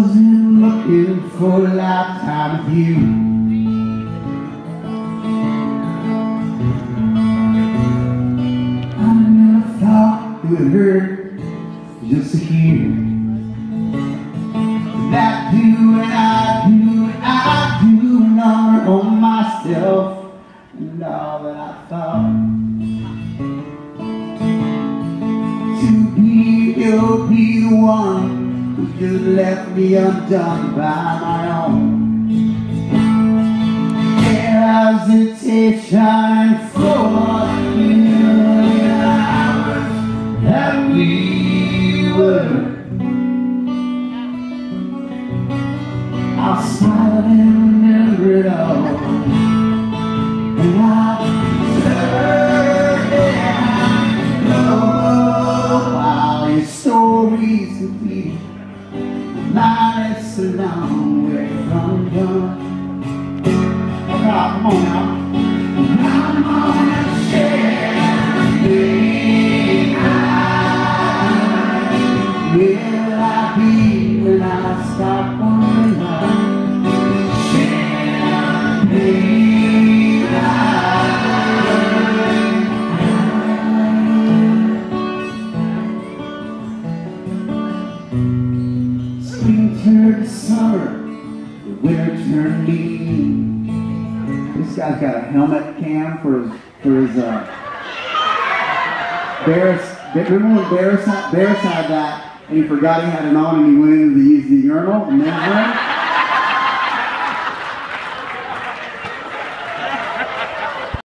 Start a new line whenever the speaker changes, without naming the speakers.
wasn't looking for a lifetime of you. I never thought it would hurt just to hear that do and I do and I do number on myself and all that I thought to be you'll be the one just left me undone by my own hesitation for you hours that we were I'll smile and remember it all. And I'll turn and go oh, while your story's complete. Mine is a long way from done. Come on, come on now. Turned summer, the winter turned me. This guy's got a helmet cam for his for his uh Barris remember Barris Barris had that and he forgot he had it on and he went into the the urinal and then